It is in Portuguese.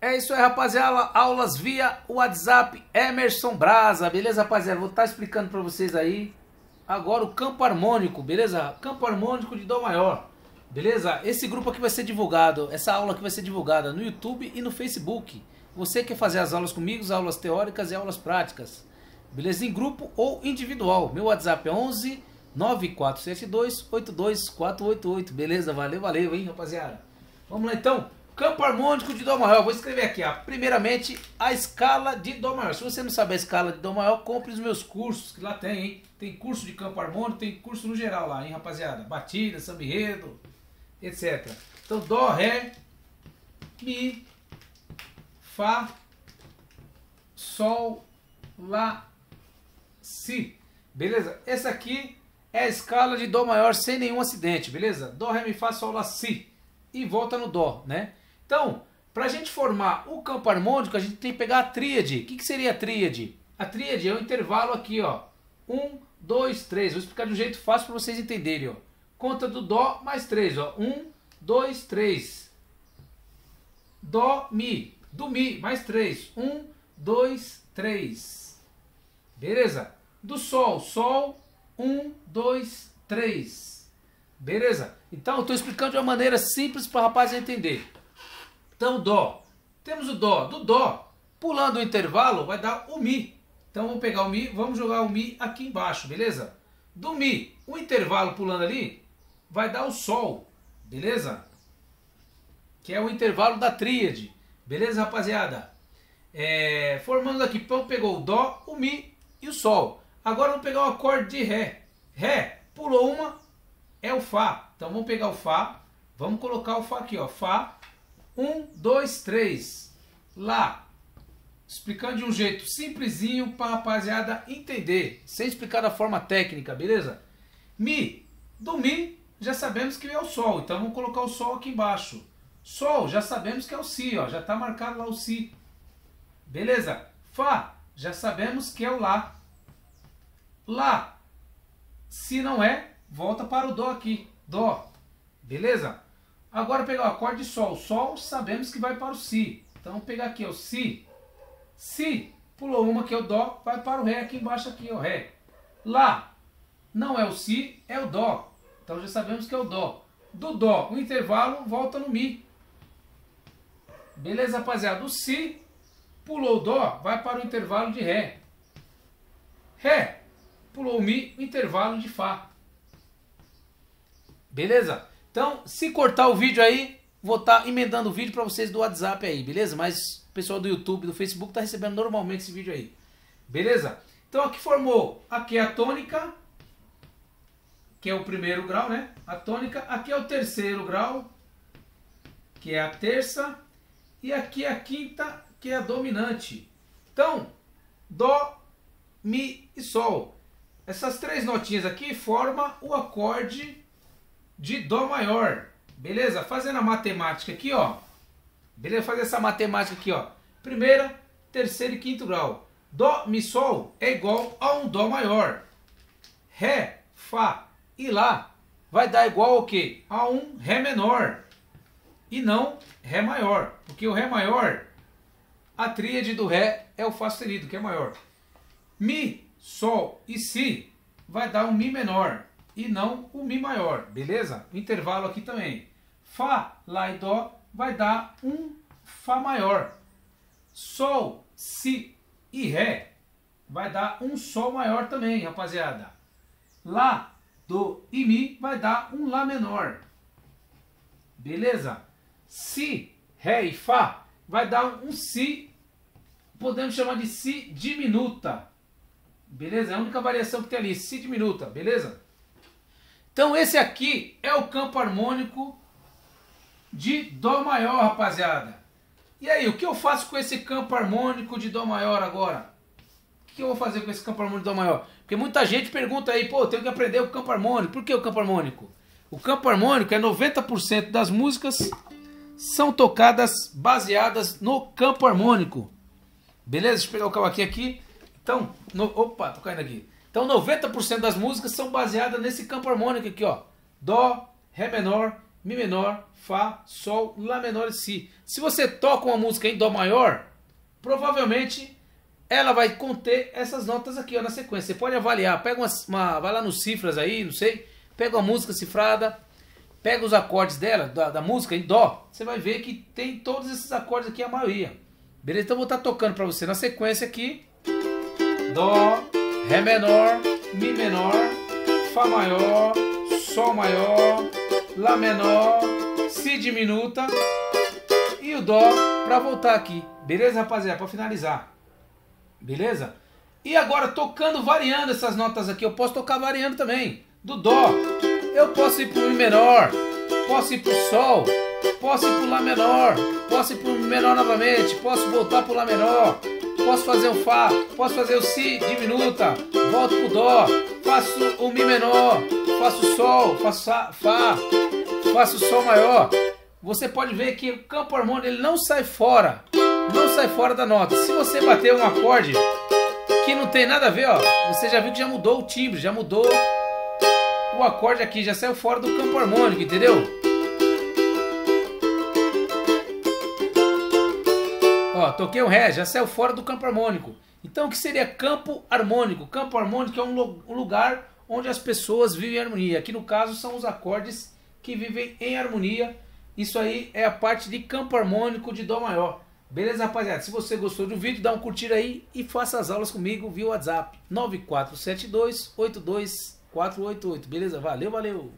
É isso aí, rapaziada. Aulas via WhatsApp Emerson Brasa, beleza, rapaziada? Vou estar tá explicando para vocês aí agora o campo harmônico, beleza? Campo harmônico de Dó maior, beleza? Esse grupo aqui vai ser divulgado, essa aula aqui vai ser divulgada no YouTube e no Facebook. Você quer fazer as aulas comigo, as aulas teóricas e aulas práticas, beleza? Em grupo ou individual. Meu WhatsApp é 11 9472 82488, beleza? Valeu, valeu, hein, rapaziada? Vamos lá então. Campo harmônico de Dó maior. Vou escrever aqui, ó. Primeiramente, a escala de Dó maior. Se você não sabe a escala de Dó maior, compre os meus cursos, que lá tem, hein? Tem curso de campo harmônico, tem curso no geral lá, hein, rapaziada? Batida, samba etc. Então, Dó, Ré, Mi, Fá, Sol, Lá, Si. Beleza? Essa aqui é a escala de Dó maior sem nenhum acidente, beleza? Dó, Ré, Mi, Fá, Sol, Lá, Si. E volta no Dó, né? Então, para a gente formar o campo harmônico, a gente tem que pegar a tríade. O que, que seria a tríade? A tríade é o intervalo aqui, ó. Um, dois, três. Vou explicar de um jeito fácil para vocês entenderem, ó. Conta do Dó mais três, ó. Um, dois, três. Dó, Mi. Do Mi, mais três. Um, dois, três. Beleza? Do Sol, Sol, um, dois, três. Beleza? Então, eu estou explicando de uma maneira simples para o rapaz entender. Então, Dó. Temos o Dó. Do Dó, pulando o intervalo, vai dar o Mi. Então, vamos pegar o Mi, vamos jogar o Mi aqui embaixo, beleza? Do Mi, o intervalo pulando ali, vai dar o Sol, beleza? Que é o intervalo da tríade. Beleza, rapaziada? É, formando aqui, então pegou o Dó, o Mi e o Sol. Agora vamos pegar o acorde de Ré. Ré, pulou uma, é o Fá. Então vamos pegar o Fá, vamos colocar o Fá aqui, ó. Fá, um, dois, três. Lá. Explicando de um jeito simplesinho para a rapaziada entender. Sem explicar da forma técnica, beleza? Mi. Do Mi, já sabemos que é o Sol. Então vamos colocar o Sol aqui embaixo. Sol, já sabemos que é o Si, ó. Já está marcado lá o Si. Beleza? Fá, já sabemos que é o Lá. Lá. Se não é, volta para o Dó aqui. Dó. Beleza? Agora pegar o acorde de Sol. Sol sabemos que vai para o Si. Então vamos pegar aqui o Si. Si. Pulou uma que é o Dó, vai para o Ré aqui embaixo aqui, o Ré. Lá. Não é o Si, é o Dó. Então já sabemos que é o Dó. Do Dó, o intervalo volta no Mi. Beleza, rapaziada? O Si pulou o Dó, vai para o intervalo de Ré. Ré. Pulou o Mi, intervalo de Fá. Beleza? Então, se cortar o vídeo aí, vou estar tá emendando o vídeo para vocês do WhatsApp aí, beleza? Mas o pessoal do YouTube, do Facebook tá recebendo normalmente esse vídeo aí. Beleza? Então aqui formou, aqui é a tônica, que é o primeiro grau, né? A tônica, aqui é o terceiro grau, que é a terça, e aqui é a quinta, que é a dominante. Então, Dó, Mi e Sol. Essas três notinhas aqui formam o acorde de Dó maior. Beleza? Fazendo a matemática aqui, ó. Beleza? Fazer essa matemática aqui, ó. Primeira, terceiro e quinto grau. Dó, Mi, Sol é igual a um Dó maior. Ré, Fá e Lá vai dar igual ao quê? A um Ré menor. E não Ré maior. Porque o Ré maior, a tríade do Ré é o Fá sustenido, que é maior. Mi, Sol e Si vai dar um Mi menor e não o Mi maior, beleza? O intervalo aqui também. Fá, Lá e Dó vai dar um Fá maior. Sol, Si e Ré vai dar um Sol maior também, rapaziada. Lá, Do e Mi vai dar um Lá menor. Beleza? Si, Ré e Fá vai dar um Si, podemos chamar de Si diminuta. Beleza? É a única variação que tem ali, Si diminuta, beleza? Então esse aqui é o campo harmônico de Dó maior, rapaziada. E aí, o que eu faço com esse campo harmônico de Dó maior agora? O que eu vou fazer com esse campo harmônico de Dó maior? Porque muita gente pergunta aí, pô, eu tenho que aprender o campo harmônico. Por que o campo harmônico? O campo harmônico é 90% das músicas são tocadas baseadas no campo harmônico. Beleza? Deixa eu pegar o cavaquinho aqui. Então, no, opa, tô caindo aqui. Então 90% das músicas são baseadas nesse campo harmônico aqui, ó. Dó, Ré menor, Mi menor, Fá, Sol, Lá menor e Si. Se você toca uma música em Dó maior, provavelmente ela vai conter essas notas aqui ó, na sequência. Você pode avaliar, pega uma, uma, vai lá nos cifras aí, não sei, pega uma música cifrada, pega os acordes dela, da, da música em Dó, você vai ver que tem todos esses acordes aqui, a maioria. Beleza? Então vou estar tocando para você na sequência aqui. Dó, Ré menor, Mi menor, Fá maior, Sol maior, Lá menor, Si diminuta e o Dó para voltar aqui. Beleza, rapaziada? Para finalizar. Beleza? E agora tocando, variando essas notas aqui. Eu posso tocar variando também. Do Dó. Eu posso ir pro Mi menor. Posso ir pro Sol. Posso ir pro Lá menor. Posso ir pro Mi menor novamente. Posso voltar pro Lá menor. Posso fazer o Fá. Posso fazer o Si diminuta. Volto pro Dó. Faço o Mi menor. Faço o Sol. Faço Fá. Faço o Sol maior. Você pode ver que o campo harmônico ele não sai fora não sai fora da nota. Se você bater um acorde que não tem nada a ver, ó, você já viu que já mudou o timbre, já mudou o acorde aqui, já saiu fora do campo harmônico, entendeu? Ó, toquei o Ré, já saiu fora do campo harmônico. Então o que seria campo harmônico? Campo harmônico é um lugar onde as pessoas vivem em harmonia. Aqui no caso são os acordes que vivem em harmonia. Isso aí é a parte de campo harmônico de Dó maior. Beleza, rapaziada? Se você gostou do vídeo, dá um curtir aí e faça as aulas comigo via WhatsApp 9472 82488. Beleza? Valeu, valeu!